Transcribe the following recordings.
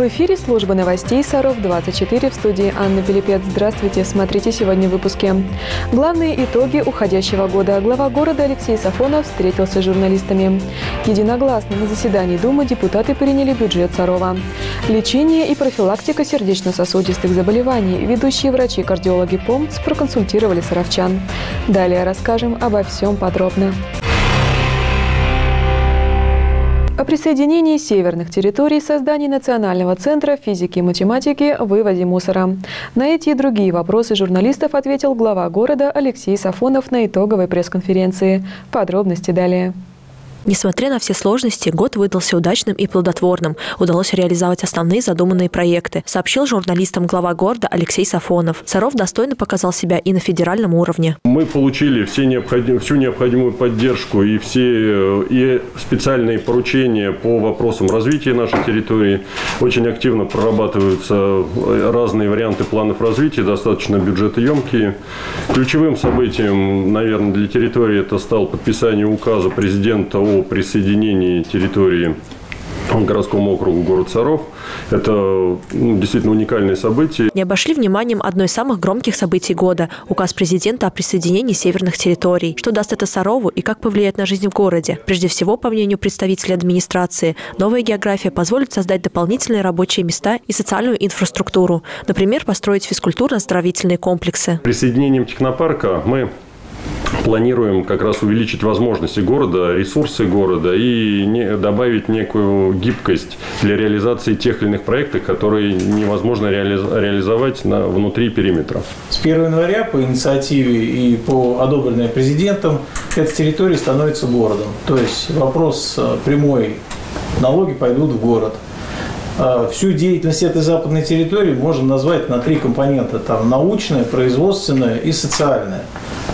В эфире служба новостей «Саров-24» в студии Анна Пилипец. Здравствуйте. Смотрите сегодня в выпуске. Главные итоги уходящего года. Глава города Алексей Сафонов встретился с журналистами. Единогласно на заседании Думы депутаты приняли бюджет Сарова. Лечение и профилактика сердечно-сосудистых заболеваний. Ведущие врачи-кардиологи ПОМЦ проконсультировали саровчан. Далее расскажем обо всем подробно. О присоединении северных территорий, создании Национального центра физики и математики, выводе мусора. На эти и другие вопросы журналистов ответил глава города Алексей Сафонов на итоговой пресс-конференции. Подробности далее. Несмотря на все сложности, год выдался удачным и плодотворным. Удалось реализовать основные задуманные проекты, сообщил журналистам глава города Алексей Сафонов. Саров достойно показал себя и на федеральном уровне. Мы получили все необходим, всю необходимую поддержку и все э, и специальные поручения по вопросам развития нашей территории. Очень активно прорабатываются э, разные варианты планов развития, достаточно бюджетоемкие. Ключевым событием, наверное, для территории это стал подписание указа президента о о присоединении территории городскому округу город Саров. Это ну, действительно уникальное событие. Не обошли вниманием одно из самых громких событий года – указ президента о присоединении северных территорий. Что даст это Сарову и как повлияет на жизнь в городе? Прежде всего, по мнению представителей администрации, новая география позволит создать дополнительные рабочие места и социальную инфраструктуру. Например, построить физкультурно-оздоровительные комплексы. Присоединением технопарка мы планируем как раз увеличить возможности города, ресурсы города и не, добавить некую гибкость для реализации тех или иных проектов, которые невозможно реализ, реализовать на, внутри периметра. С 1 января по инициативе и по одобренной президентом эта территория становится городом. То есть вопрос э, прямой, налоги пойдут в город – всю деятельность этой западной территории можно назвать на три компонента. Там научная, производственная и социальная.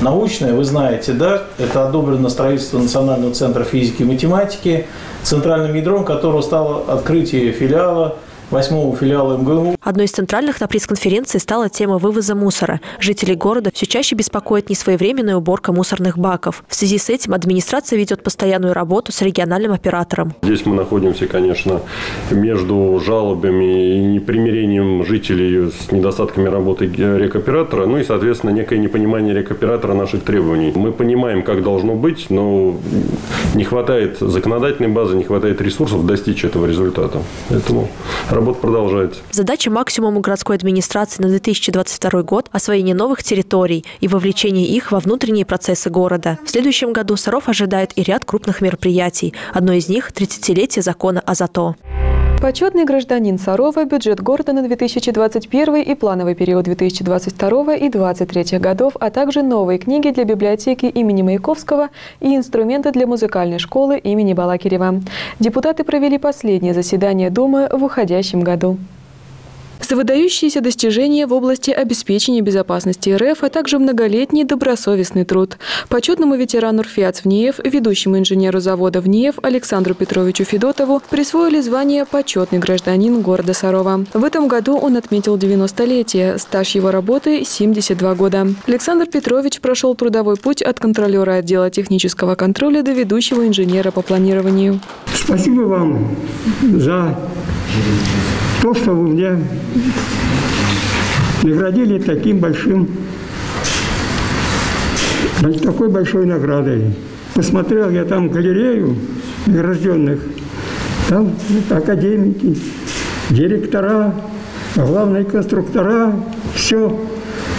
Научная, вы знаете, да, это одобрено строительство Национального центра физики и математики, центральным ядром которого стало открытие филиала восьмого филиала МГУ. Одной из центральных на пресс-конференции стала тема вывоза мусора. Жители города все чаще беспокоит несвоевременная уборка мусорных баков. В связи с этим администрация ведет постоянную работу с региональным оператором. Здесь мы находимся, конечно, между жалобами и непримирением жителей с недостатками работы рекоператора, ну и, соответственно, некое непонимание рекоператора наших требований. Мы понимаем, как должно быть, но не хватает законодательной базы, не хватает ресурсов достичь этого результата. Поэтому Работа продолжается. Задача максимума городской администрации на 2022 год – освоение новых территорий и вовлечение их во внутренние процессы города. В следующем году Саров ожидает и ряд крупных мероприятий. Одно из них – 30-летие закона о ЗАТО. Почетный гражданин Сарова, бюджет города на 2021 и плановый период 2022 и 2023 годов, а также новые книги для библиотеки имени Маяковского и инструменты для музыкальной школы имени Балакирева. Депутаты провели последнее заседание Думы в уходящем году. За выдающиеся достижения в области обеспечения безопасности РФ, а также многолетний добросовестный труд. Почетному ветерану РФИАЦ ВНИЕФ, ведущему инженеру завода ВНИЕФ Александру Петровичу Федотову присвоили звание «Почетный гражданин города Сарова». В этом году он отметил 90-летие, стаж его работы – 72 года. Александр Петрович прошел трудовой путь от контролера отдела технического контроля до ведущего инженера по планированию. Спасибо вам за то, что вы мне наградили таким большим, такой большой наградой. Посмотрел я там галерею награжденных, там академики, директора, главные конструктора, все.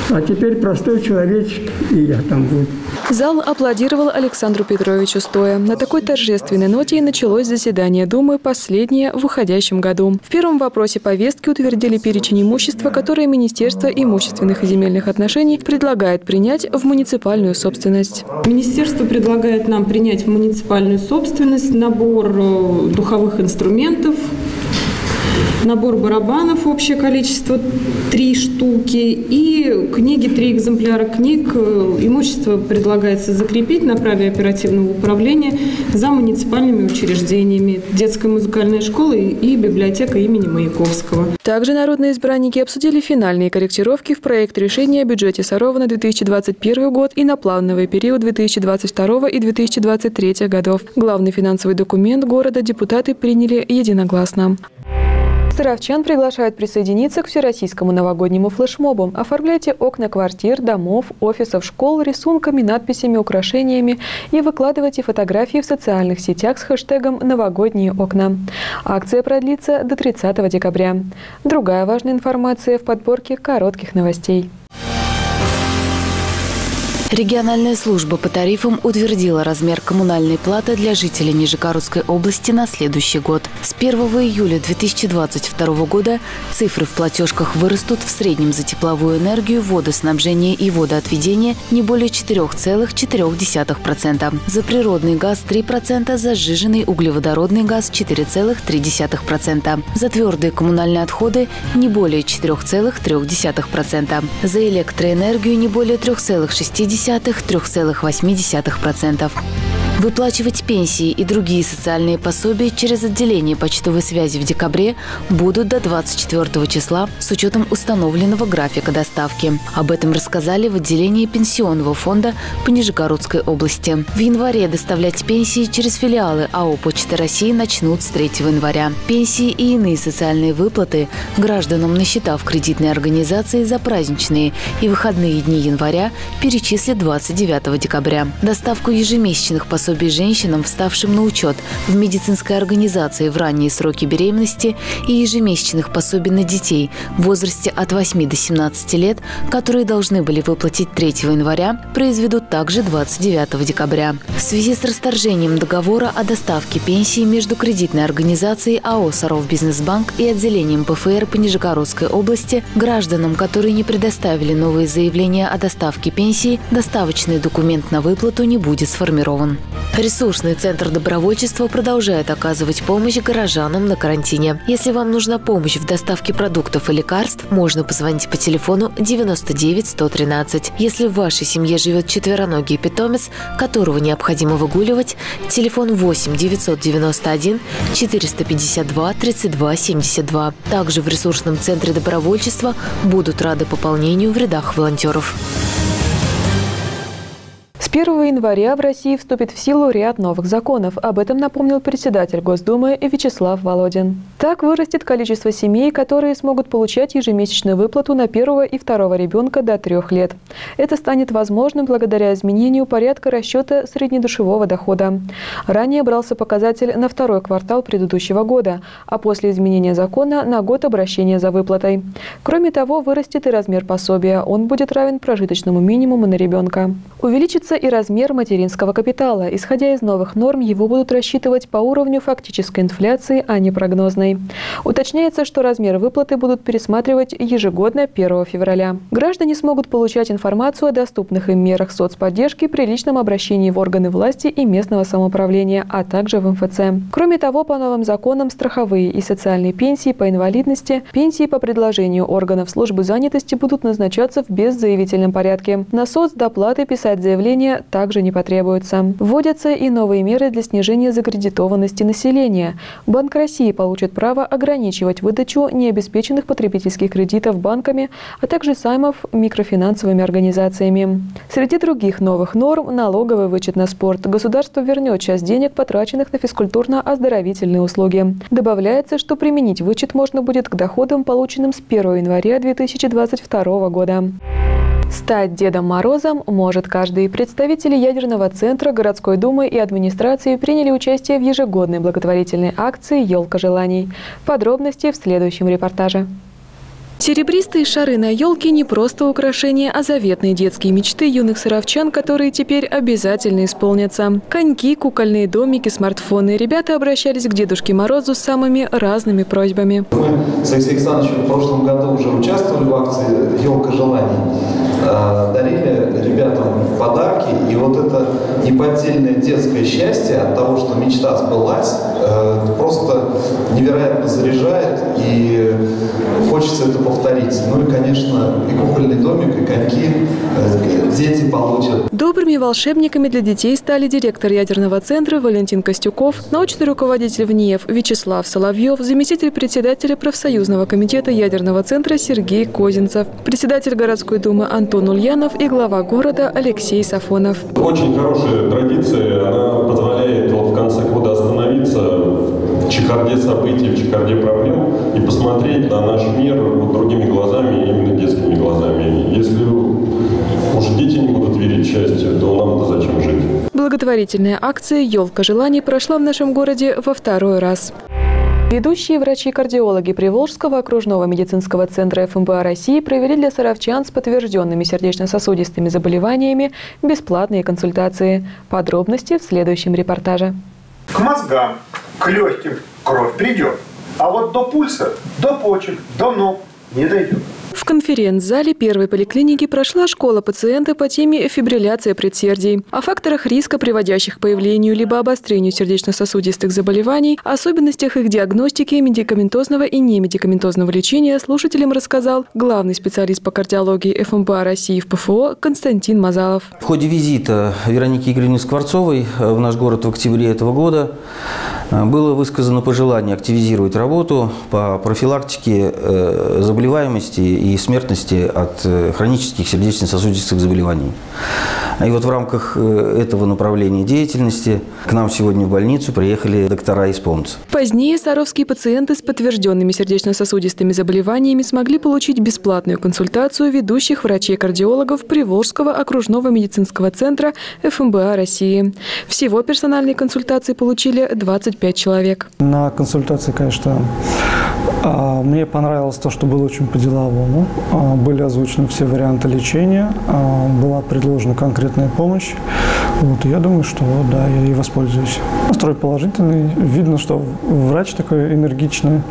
А теперь простой человечек, и я там буду. Зал аплодировал Александру Петровичу стоя. На такой торжественной ноте и началось заседание Думы, последнее в уходящем году. В первом вопросе повестки утвердили перечень имущества, которое Министерство имущественных и земельных отношений предлагает принять в муниципальную собственность. Министерство предлагает нам принять в муниципальную собственность набор э, духовых инструментов, набор барабанов, общее количество три штуки и книги, три экземпляра книг. Э, имущество предлагается закрепить на праве оперативного управления за муниципальными учреждениями, детская музыкальная школа и библиотека имени Маяковского. Также народные избранники обсудили финальные корректировки в проект решения о бюджете Сарова на 2021 год и на плановый период 2022 и 2023 годов. Главный финансовый документ города депутаты приняли единогласно. Саровчан приглашают присоединиться к всероссийскому новогоднему флешмобу. Оформляйте окна квартир, домов, офисов, школ рисунками, надписями, украшениями и выкладывайте фотографии в социальных сетях с хэштегом «Новогодние окна». Акция продлится до 30 декабря. Другая важная информация в подборке коротких новостей. Региональная служба по тарифам утвердила размер коммунальной платы для жителей Нижегородской области на следующий год. С 1 июля 2022 года цифры в платежках вырастут в среднем за тепловую энергию, водоснабжение и водоотведение не более 4,4%, за природный газ 3%, за сжиженный углеводородный газ 4,3%, за твердые коммунальные отходы не более 4,3%, за электроэнергию не более 3,6%, 0,3,8%. Выплачивать пенсии и другие социальные пособия через отделение почтовой связи в декабре будут до 24 числа с учетом установленного графика доставки. Об этом рассказали в отделении Пенсионного фонда по Нижегородской области. В январе доставлять пенсии через филиалы АО «Почта России» начнут с 3 января. Пенсии и иные социальные выплаты гражданам на счета в кредитной организации за праздничные и выходные дни января перечислят 29 декабря. Доставку ежемесячных пособий пособий женщинам, вставшим на учет в медицинской организации в ранние сроки беременности и ежемесячных пособий на детей в возрасте от 8 до 17 лет, которые должны были выплатить 3 января, произведут также 29 декабря. В связи с расторжением договора о доставке пенсии между кредитной организацией АО «Саров Бизнесбанк» и отделением ПФР по Нижегородской области гражданам, которые не предоставили новые заявления о доставке пенсии, доставочный документ на выплату не будет сформирован. Ресурсный центр добровольчества продолжает оказывать помощь горожанам на карантине. Если вам нужна помощь в доставке продуктов и лекарств, можно позвонить по телефону 99 113. Если в вашей семье живет четвероногий питомец, которого необходимо выгуливать, телефон 8 991 452 32 72. Также в ресурсном центре добровольчества будут рады пополнению в рядах волонтеров. С 1 января в России вступит в силу ряд новых законов. Об этом напомнил председатель Госдумы Вячеслав Володин. Так вырастет количество семей, которые смогут получать ежемесячную выплату на первого и второго ребенка до трех лет. Это станет возможным благодаря изменению порядка расчета среднедушевого дохода. Ранее брался показатель на второй квартал предыдущего года, а после изменения закона на год обращения за выплатой. Кроме того, вырастет и размер пособия. Он будет равен прожиточному минимуму на ребенка. Увеличится и размер материнского капитала. Исходя из новых норм, его будут рассчитывать по уровню фактической инфляции, а не прогнозной. Уточняется, что размер выплаты будут пересматривать ежегодно 1 февраля. Граждане смогут получать информацию о доступных им мерах соцподдержки при личном обращении в органы власти и местного самоуправления, а также в МФЦ. Кроме того, по новым законам страховые и социальные пенсии по инвалидности, пенсии по предложению органов службы занятости будут назначаться в беззаявительном порядке. На соцдоплаты писать заявление также не потребуется. Вводятся и новые меры для снижения закредитованности населения. Банк России получит право ограничивать выдачу необеспеченных потребительских кредитов банками, а также саймов микрофинансовыми организациями. Среди других новых норм – налоговый вычет на спорт. Государство вернет часть денег, потраченных на физкультурно-оздоровительные услуги. Добавляется, что применить вычет можно будет к доходам, полученным с 1 января 2022 года. Стать Дедом Морозом может каждый. Представители ядерного центра, городской думы и администрации приняли участие в ежегодной благотворительной акции «Елка желаний». Подробности в следующем репортаже. Серебристые шары на елке не просто украшения, а заветные детские мечты юных сыровчан, которые теперь обязательно исполнятся. Коньки, кукольные домики, смартфоны. Ребята обращались к Дедушке Морозу с самыми разными просьбами. Мы с Алексеем Александровичем в прошлом году уже участвовали в акции «Елка желаний». Э, дарили ребятам подарки. И вот это неподдельное детское счастье от того, что мечта сбылась, э, просто невероятно заряжает. И хочется это повторить. Ну и, конечно, и кукольный домик, и коньки э, дети получат. Добрыми волшебниками для детей стали директор ядерного центра Валентин Костюков, научный руководитель ВНИЕФ Вячеслав Соловьев, заместитель председателя профсоюзного комитета ядерного центра Сергей Козинцев, председатель городской думы Антон Ульянов и глава города Алексей Сафонов. Очень хорошая традиция, она позволяет вот в конце года остановиться в чехарде событий, в чехарде проблем и посмотреть на наш мир вот другими глазами, именно детскими глазами. Если уже дети не будут верить в счастье, то нам-то зачем жить? Благотворительная акция «Елка желаний» прошла в нашем городе во второй раз. Ведущие врачи-кардиологи Приволжского окружного медицинского центра ФМБА России провели для саровчан с подтвержденными сердечно-сосудистыми заболеваниями бесплатные консультации. Подробности в следующем репортаже. К мозгам, к легким кровь придет, а вот до пульса, до почек, до ног не дойдет. В конференц-зале первой поликлиники прошла школа пациента по теме фибрилляция предсердий. О факторах риска, приводящих к появлению либо обострению сердечно-сосудистых заболеваний, особенностях их диагностики, медикаментозного и немедикаментозного лечения слушателям рассказал главный специалист по кардиологии ФМБА России в ПФО Константин Мазалов. В ходе визита Вероники Игоревны Скворцовой в наш город в октябре этого года э, было высказано пожелание активизировать работу по профилактике э, заболеваемости и смертности от э, хронических сердечно-сосудистых заболеваний. И вот в рамках э, этого направления деятельности к нам сегодня в больницу приехали доктора из ПОМЦ. Позднее саровские пациенты с подтвержденными сердечно-сосудистыми заболеваниями смогли получить бесплатную консультацию ведущих врачей-кардиологов Приволжского окружного медицинского центра ФМБА России. Всего персональные консультации получили 25 человек. На консультации, конечно, а, мне понравилось то, что было очень по-деловому. А, были озвучены все варианты лечения, а, была предложена конкретная помощь. Вот, я думаю, что да, я и воспользуюсь. Настрой положительный. Видно, что врач такой энергичный,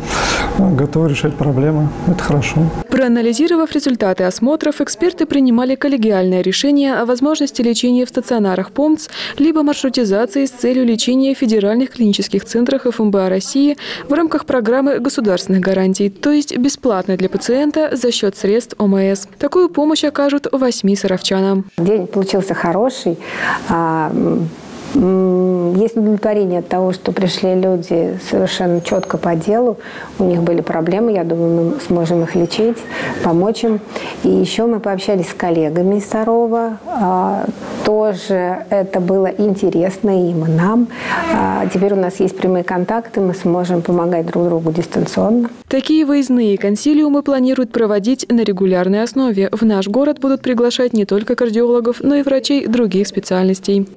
готовы решать проблемы. Это хорошо. Проанализировав результаты осмотров, эксперты принимали коллегиальное решение о возможности лечения в стационарах ПОМЦ либо маршрутизации с целью лечения в федеральных клинических центрах ФМБА России в рамках программы государственных гарантий, то есть бесплатно для пациента за счет средств ОМС. Такую помощь окажут восьми саровчанам. День получился хороший. Есть удовлетворение от того, что пришли люди совершенно четко по делу. У них были проблемы, я думаю, мы сможем их лечить, помочь им. И еще мы пообщались с коллегами из Сарова. А, тоже это было интересно им и нам. А, теперь у нас есть прямые контакты, мы сможем помогать друг другу дистанционно. Такие выездные консилиумы планируют проводить на регулярной основе. В наш город будут приглашать не только кардиологов, но и врачей других специальностей.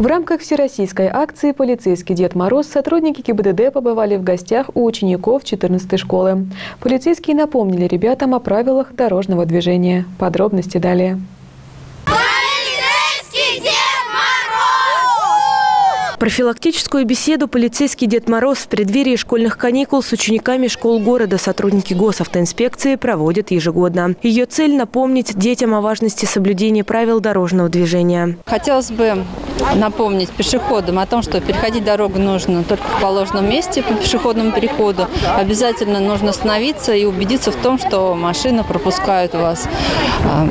В рамках всероссийской акции «Полицейский Дед Мороз» сотрудники ГИБДД побывали в гостях у учеников 14-й школы. Полицейские напомнили ребятам о правилах дорожного движения. Подробности далее. Профилактическую беседу полицейский Дед Мороз в преддверии школьных каникул с учениками школ города сотрудники госавтоинспекции проводят ежегодно. Ее цель – напомнить детям о важности соблюдения правил дорожного движения. Хотелось бы напомнить пешеходам о том, что переходить дорогу нужно только в положенном месте по пешеходному переходу. Обязательно нужно остановиться и убедиться в том, что машины пропускают вас. А,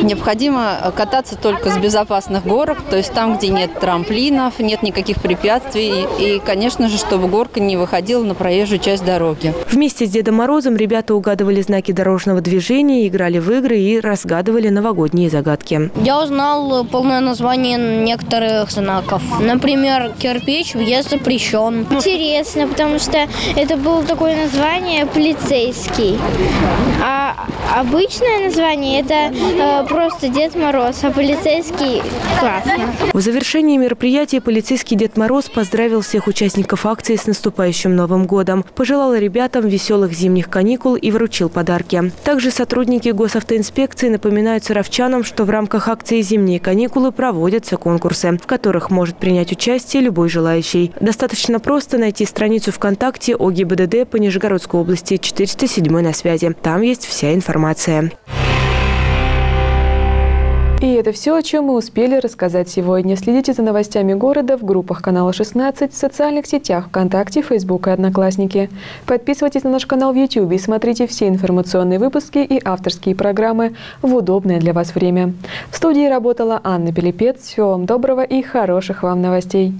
необходимо кататься только с безопасных горок, то есть там, где нет трамплинов, нет никаких препятствий. И, конечно же, чтобы горка не выходила на проезжую часть дороги. Вместе с Дедом Морозом ребята угадывали знаки дорожного движения, играли в игры и разгадывали новогодние загадки. Я узнал полное название некоторых знаков. Например, кирпич въезд запрещен. Интересно, потому что это было такое название полицейский. А обычное название это э, просто Дед Мороз, а полицейский классно. В завершении мероприятия полицейский Российский Дед Мороз поздравил всех участников акции с наступающим Новым годом, пожелал ребятам веселых зимних каникул и вручил подарки. Также сотрудники госавтоинспекции напоминают саровчанам, что в рамках акции «Зимние каникулы» проводятся конкурсы, в которых может принять участие любой желающий. Достаточно просто найти страницу ВКонтакте о ГИБДД по Нижегородской области 407 на связи. Там есть вся информация. И это все, о чем мы успели рассказать сегодня. Следите за новостями города в группах канала 16, в социальных сетях ВКонтакте, Фейсбук и Одноклассники. Подписывайтесь на наш канал в YouTube и смотрите все информационные выпуски и авторские программы в удобное для вас время. В студии работала Анна Пелепец. Всего вам доброго и хороших вам новостей.